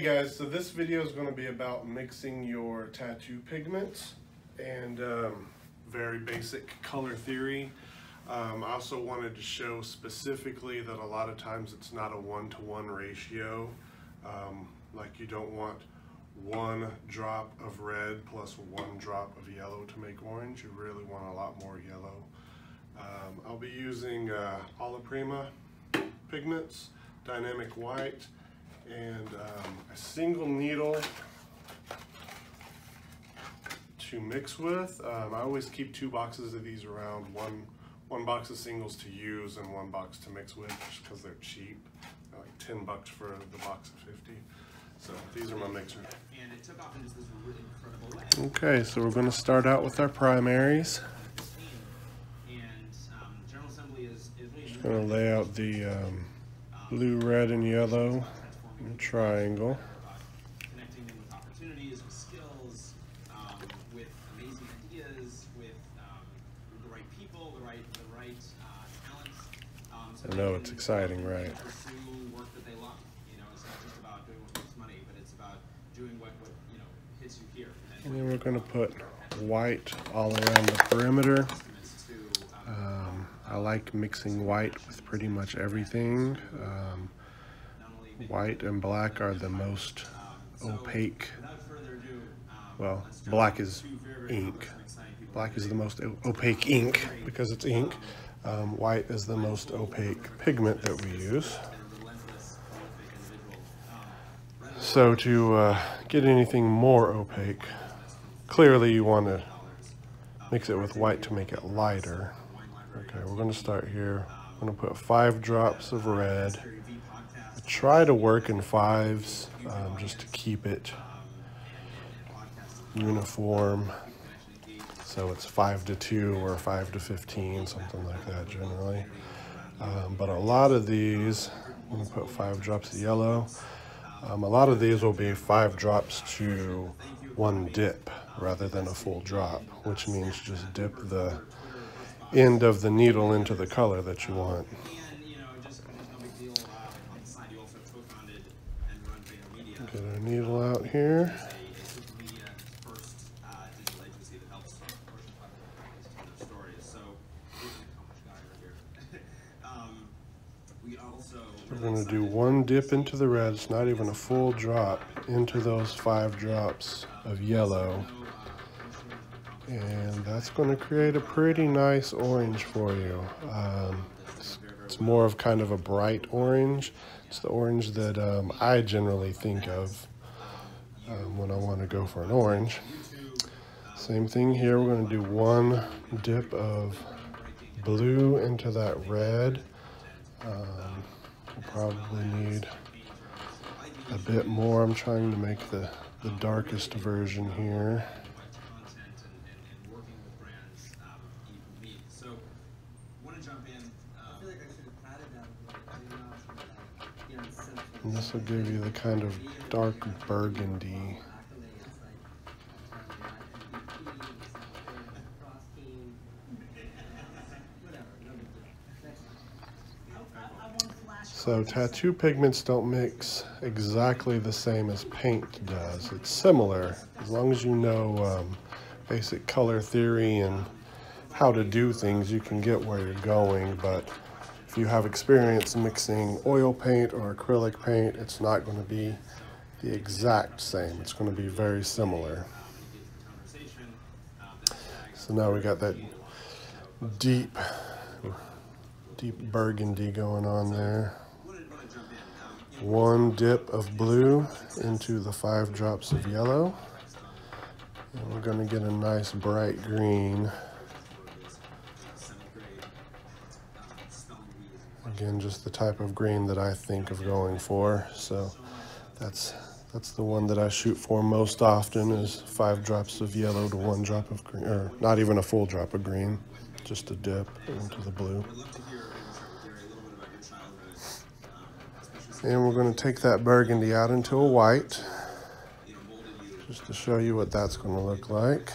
Hey guys, so this video is going to be about mixing your tattoo pigments and um, very basic color theory. Um, I also wanted to show specifically that a lot of times it's not a one-to-one -one ratio. Um, like you don't want one drop of red plus one drop of yellow to make orange. You really want a lot more yellow. Um, I'll be using uh, Prima pigments, Dynamic White, and um, a single needle to mix with. Um, I always keep two boxes of these around, one, one box of singles to use and one box to mix with just because they're cheap. They're like 10 bucks for the box of 50. So these are my mixers. Okay, so we're going to start out with our primaries. Just going to lay out the um, blue, red, and yellow in a triangle. I know it's exciting, right? you know it's not just about doing what's money but it's about doing what would you know hits you here And then we're going um, to put white all around the perimeter. Um, um, I like mixing white with pretty much everything. Um, white and black are the most opaque. Well, black is ink. Black is the most opaque ink because it's ink. Um, white is the most opaque pigment that we use. So to uh, get anything more opaque, clearly you want to mix it with white to make it lighter. Okay, we're going to start here. I'm going to put five drops of red. I try to work in fives um, just to keep it uniform. So it's 5 to 2 or 5 to 15, something like that generally. Um, but a lot of these, I'm going to put 5 drops of yellow. Um, a lot of these will be 5 drops to one dip rather than a full drop, which means just dip the end of the needle into the color that you want. Get our needle out here. We're going to do one dip into the red, it's not even a full drop, into those five drops of yellow. And that's going to create a pretty nice orange for you. Um, it's, it's, more of kind of a bright orange. It's the orange that um, I generally think of um, when I want to go for an orange. Same thing here, we're going to do one dip of blue into that red. Um, we'll probably need a bit more. I'm trying to make the, the darkest version here. And this will give you the kind of dark burgundy So tattoo pigments don't mix exactly the same as paint does. It's similar as long as you know um, basic color theory and how to do things, you can get where you're going. But if you have experience mixing oil paint or acrylic paint, it's not going to be the exact same. It's going to be very similar. So now we got that deep, deep burgundy going on there one dip of blue into the five drops of yellow. And we're going to get a nice bright green. Again, just the type of green that I think of going for. So that's that's the one that I shoot for most often is five drops of yellow to one drop of green, or not even a full drop of green, just a dip into the blue. And we're going to take that burgundy out into a white, just to show you what that's going to look like.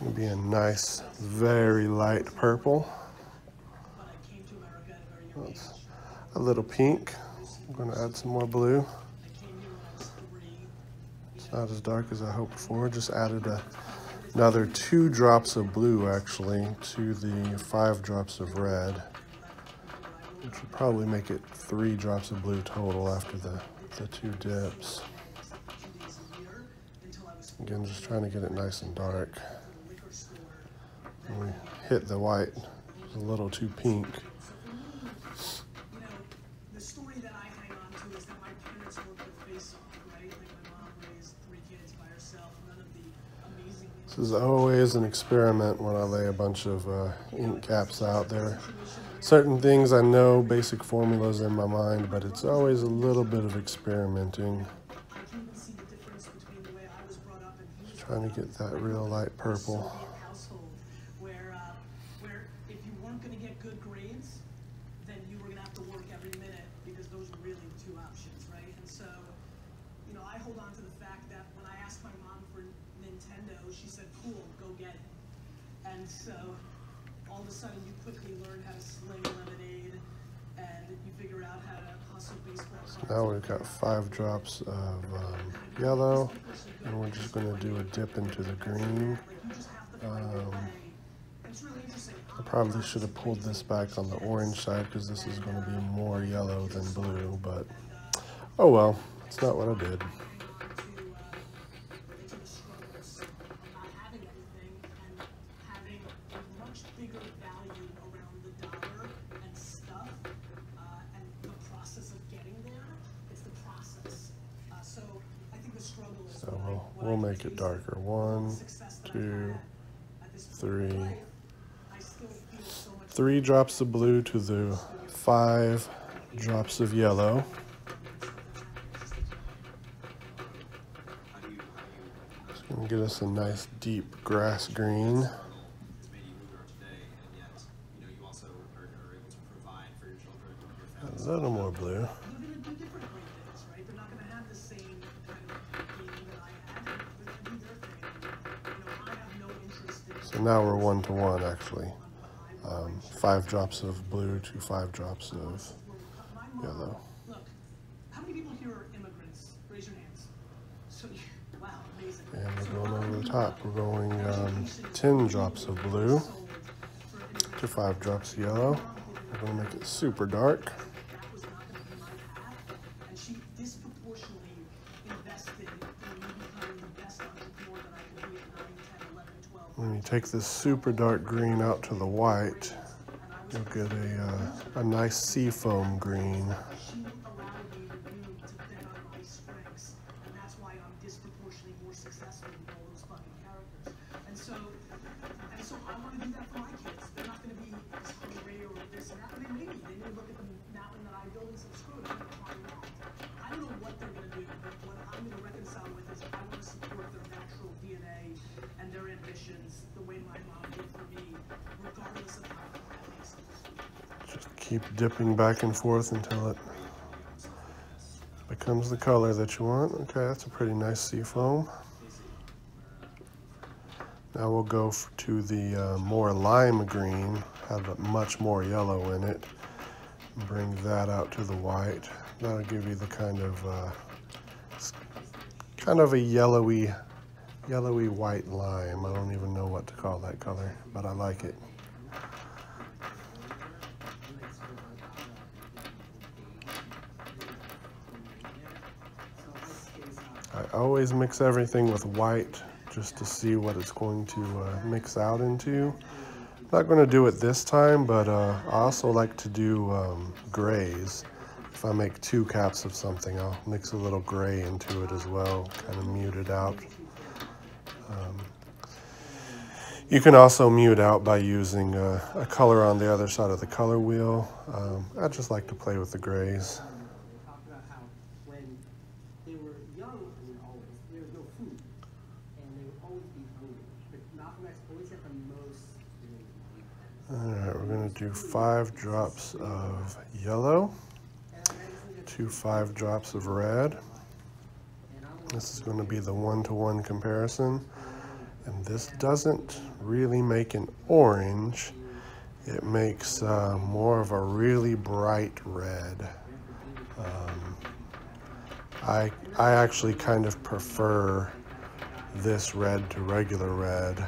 It'll be a nice, very light purple. A little pink, I'm gonna add some more blue. It's not as dark as I hoped for. Just added a, another two drops of blue actually to the five drops of red. Which would probably make it three drops of blue total after the, the two dips. Again, just trying to get it nice and dark. We hit the white, it's a little too pink. This is always an experiment when I lay a bunch of uh, ink caps out there. Certain things I know, basic formulas in my mind, but it's always a little bit of experimenting. Just trying to get that real light purple. so all of a sudden you quickly learn how to sling lemonade and you figure out how to hustle baseball cards. So now we've got five drops of um, yellow and we're just going to do a dip into the green. Um, I probably should have pulled this back on the orange side because this is going to be more yellow than blue, but oh well, it's not what I did. Make it darker. One, two, three. Three drops of blue to the five drops of yellow. It's going to get us a nice deep grass green. A little more blue. Now we're one to one actually. Um, five drops of blue to five drops of yellow. Look, how many people here are immigrants? Raise your hands. So, wow, amazing. And we're going over the top. We're going um, 10 drops of blue to five drops of yellow. We're going to make it super dark. When you take this super dark green out to the white, you'll get a, uh, a nice seafoam green. Back and forth until it becomes the color that you want. Okay, that's a pretty nice sea foam. Now we'll go to the uh, more lime green, have much more yellow in it. Bring that out to the white. That'll give you the kind of, uh, kind of a yellowy, yellowy white lime. I don't even know what to call that color, but I like it. Always mix everything with white just to see what it's going to uh, mix out into. I'm not going to do it this time, but uh, I also like to do um, grays. If I make two caps of something, I'll mix a little gray into it as well, kind of mute it out. Um, you can also mute out by using uh, a color on the other side of the color wheel. Um, I just like to play with the grays. All right, we're gonna do five drops of yellow, two five drops of red. This is gonna be the one-to-one -one comparison. And this doesn't really make an orange. It makes uh, more of a really bright red. Um, I, I actually kind of prefer this red to regular red.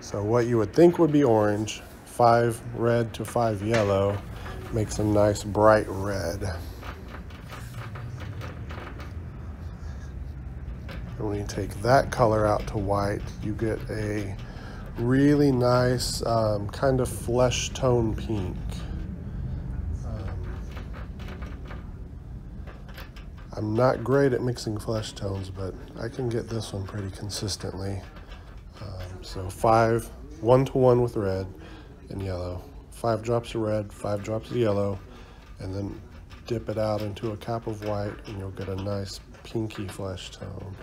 So what you would think would be orange, five red to five yellow, makes a nice bright red. And when you take that color out to white, you get a really nice um, kind of flesh tone pink. Um, I'm not great at mixing flesh tones, but I can get this one pretty consistently. Um, so five, one to one with red and yellow. Five drops of red, five drops of yellow, and then dip it out into a cap of white and you'll get a nice pinky flesh tone.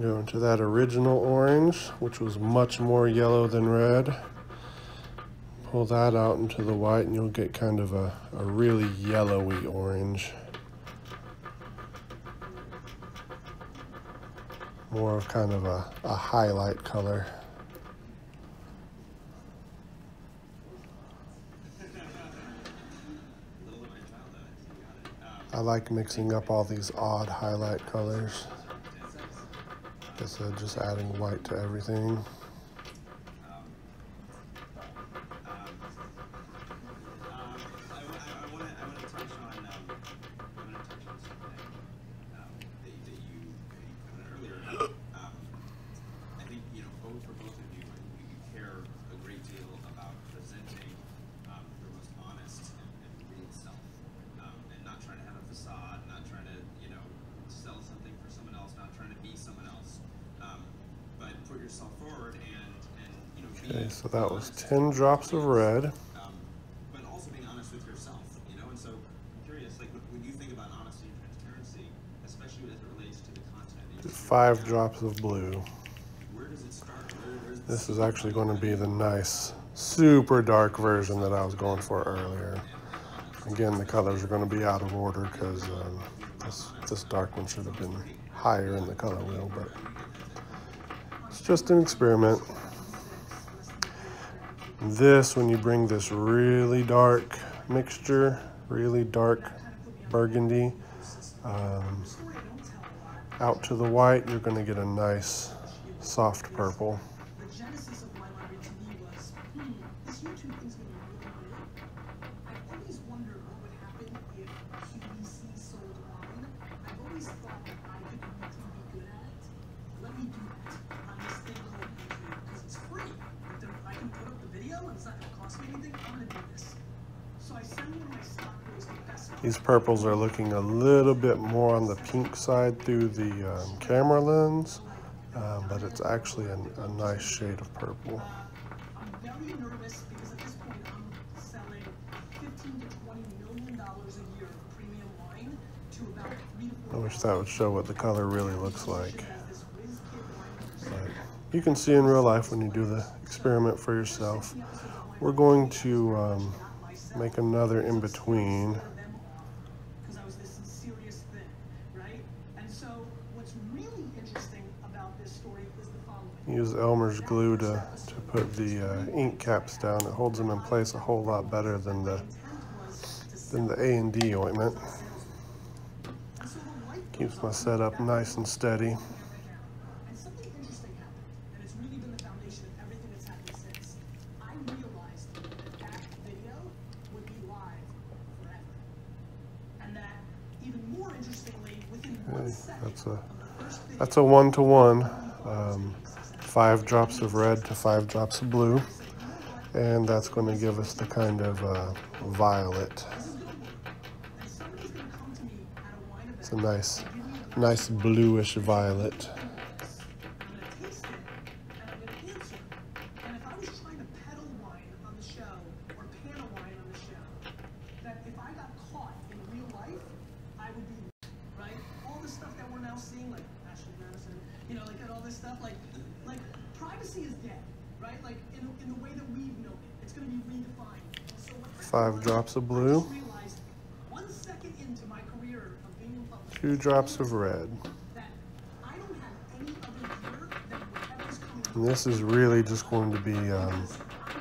Go into that original orange, which was much more yellow than red. Pull that out into the white and you'll get kind of a, a really yellowy orange. More of kind of a, a highlight color. I like mixing up all these odd highlight colors. Guess uh, just adding white to everything. yourself forward and, and you know, Okay, be so that was honest 10 drops of red. um, but also being honest with yourself, you know. And so I'm curious, like when, you think about honesty and transparency, especially as it relates to the content, Five drops of blue. Where does it start? Where, This is actually going to be the nice, super dark version that I was going for earlier. Again, the colors are going to be out of order because um, this, this dark one should have been higher in the color wheel, but it's just an experiment. This, when you bring this really dark mixture, really dark burgundy, um, out to the white, you're going to get a nice soft purple. the genesis of Wine Library to me was, hmm, this YouTube thing's gonna be really big. I always wondered what would happen if QVC sold wine. I've always thought that I could uniquely be good at it. Let me do that on this thing called YouTube, because it's free. If there- I can put up the video and it's not gonna cost me anything, I'm gonna do this. So I send one of my stock boys to best These purples are looking a little bit more on the pink side through the um, camera lens, um, but it's actually a, a nice shade of purple. I'm nervous because at this point I'm selling fifteen to twenty million dollars a year of premium wine to about three to I wish that would show what the color really looks like. As this whiz kid wine But you can see in real life when you do the experiment for yourself. We're going to um, make another in between. because I was this serious thing, right? And so what's really interesting about this story is the following. Use Elmer's glue to, to put the uh, ink caps down. It holds them in place a whole lot better than the than the A and D ointment. And so the light Keeps my setup nice and steady. And something interesting happened, and it's really been the foundation of everything that's happened since. I realized that that video would be live forever. And that, even more interestingly, within one Okay, second That's a of the first video, that's a one to one. Um, five drops of red to five drops of blue, and that's going to give us the kind of uh, violet. It's a nice, nice bluish violet. I'm gonna taste it, and I'm gonna answer. And if I was trying to peddle wine on the show, or pan a wine on the show, that if I got caught in real life, I would be, right? All the stuff that we're now seeing, like Ashley Madison, you know, like and all this stuff, like, like privacy is dead, right? Like in, in the way that we've known it, it's gonna be redefined. And so what happened Five was, drops of I blue. just realized one second into my career of being in public, Two drops of red. And this is really just going to be um,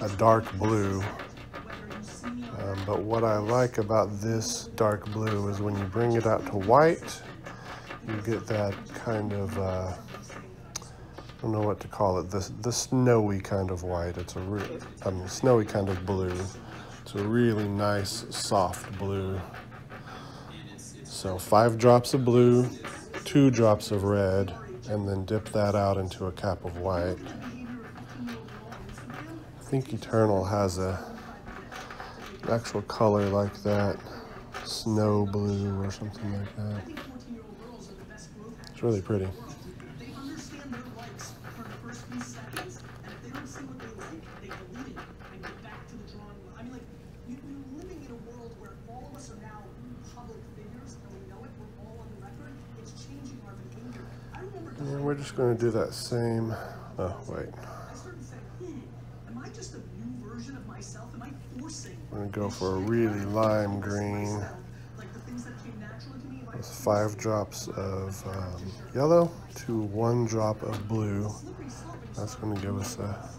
a dark blue. Um, but what I like about this dark blue is when you bring it out to white, you get that kind of, uh, I don't know what to call it, the, the snowy kind of white. It's a mean, snowy kind of blue. It's a really nice, soft blue. So five drops of blue, two drops of red, and then dip that out into a cap of white. I think Eternal has a actual color like that, snow blue or something like that. It's really pretty. They understand their likes for the first few seconds, and if they don't see what they like, they delete it and get back to the drawing board. I mean, like, you, we're living in a world where all of us are now public figures, and we know it. We're all on the record. It's changing our behavior. I remember And we're just going to do that same. Oh, wait. I started saying, hmm, am I just a new version of myself? Am I forcing? We're going to go for a really lime green Like the things that came naturally to me. Like with five drops of um, yellow to one drop of blue. That's going to give us a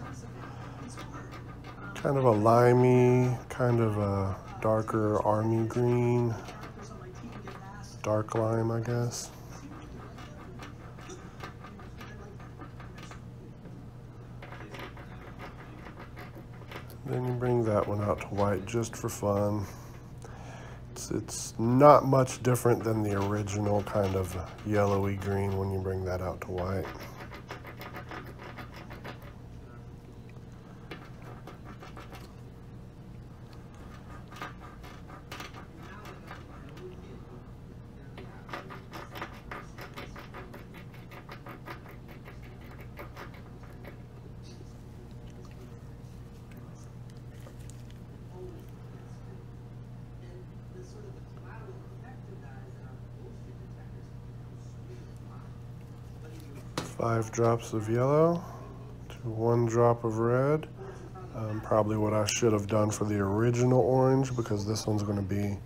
kind of a limey, kind of a darker army green, dark lime, I guess. Then you bring that one out to white just for fun. It's, it's not much different than the original kind of yellowy green when you bring that out to white. Five drops of yellow to one drop of red. Um, probably what I should have done for the original orange because this one's going to be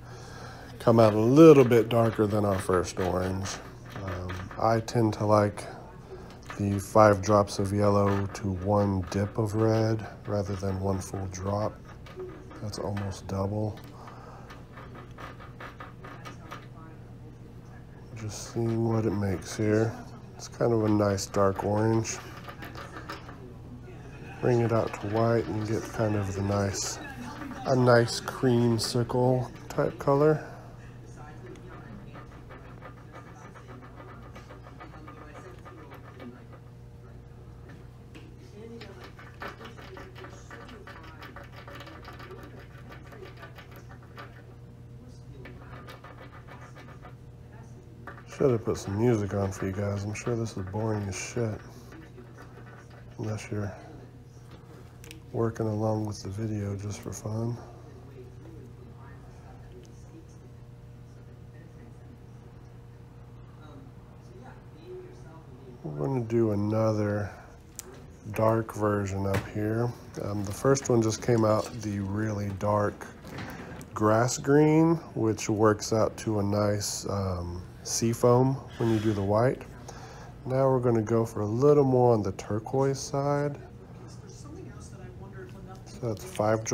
come out a little bit darker than our first orange. Um, I tend to like the five drops of yellow to one dip of red rather than one full drop. That's almost double. Just seeing what it makes here. It's kind of a nice dark orange. Bring it out to white and get kind of the nice, a nice cream creamsicle type color. Should have put some music on for you guys. I'm sure this is boring as shit. Unless you're working along with the video just for fun. We're going to do another dark version up here. Um, the first one just came out the really dark grass green, which works out to a nice um, seafoam when you do the white. Now we're going to go for a little more on the turquoise side. There's something else that I wonder if enough So that's five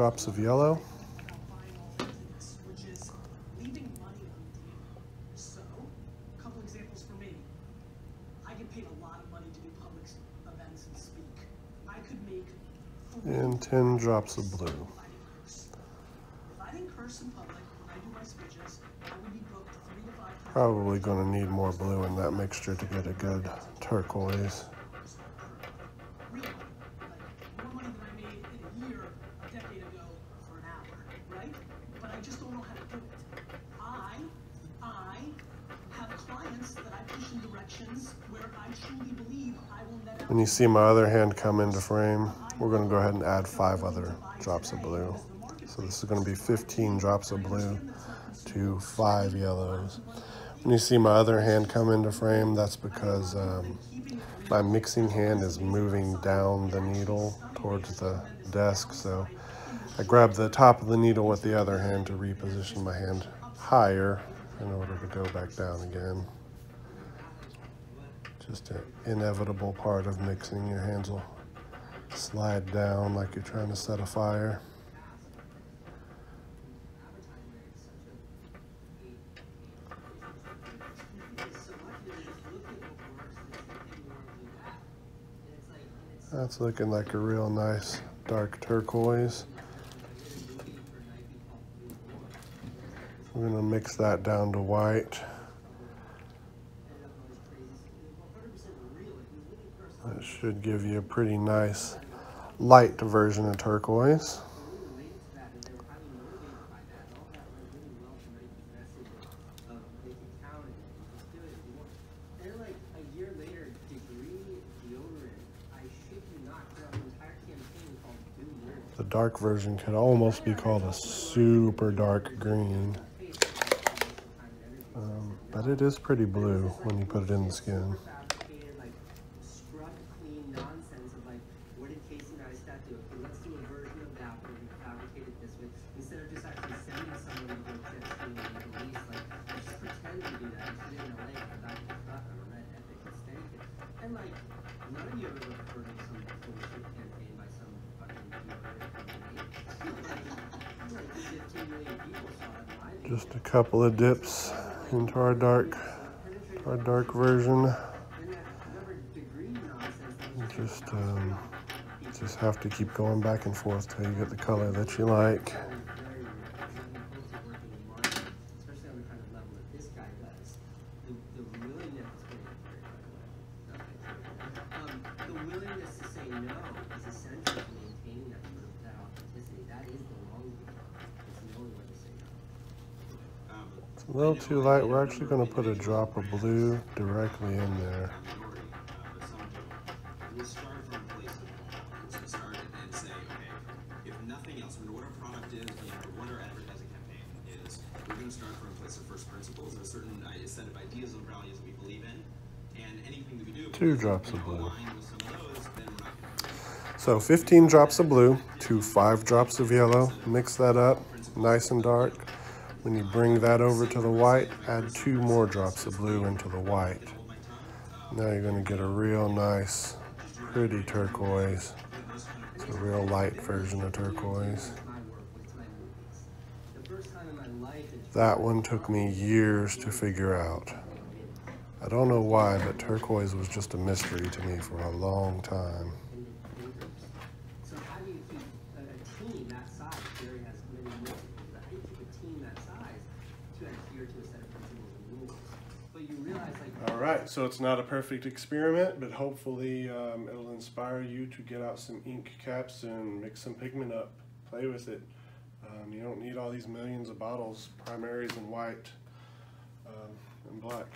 Probably going to need more blue in that mixture to get a good turquoise. When you see my other hand come into frame, we're going to go ahead and add five other drops of blue. So this is going to be 15 drops of blue to five yellows. When you see my other hand come into frame, that's because um, my mixing hand is moving down the needle towards the desk. So I grab the top of the needle with the other hand to reposition my hand higher in order to go back down again. Just an inevitable part of mixing. Your hands will slide down like you're trying to set a fire. That's looking like a real nice dark turquoise. We're gonna mix that down to white. That should give you a pretty nice light version of turquoise. Then like a year later, degree deodorant. I shit you not, throughout the entire campaign called Do Weird. The dark version could almost be called a super dark green. Um, but it is pretty blue when you put it in the skin. Like none of you ever heard of some bullshit campaign by some fucking deodorant company. Like, like 15 million people saw it live. Just a couple of dips into our dark, our dark version. Just, um, just have to keep going back and forth till you get the color that you like. um, willingness to say no is essential to maintaining that that authenticity. That is the long game. It's knowing when to say no. Um, It's a little too light. We're actually going to put a drop of blue directly in there. Two drops of blue. So 15 drops of blue to 5 drops of yellow. Mix that up nice and dark. When you bring that over to the white, add two more drops of blue into the white. Now you're going to get a real nice, pretty turquoise. It's a real light version of turquoise. That one took me years to figure out. I don't know why, but turquoise was just a mystery to me for a long time. independent thinkers. So how do you keep a, a team that size? Jerry has many multiples, but how do you keep a team that size to adhere to a set of principles and rules? But you realize like All right, so it's not a perfect experiment, but hopefully um, it'll inspire you to get out some ink caps and mix some pigment up. Play with it. Um, you don't need all these millions of bottles, primaries in white um, and black.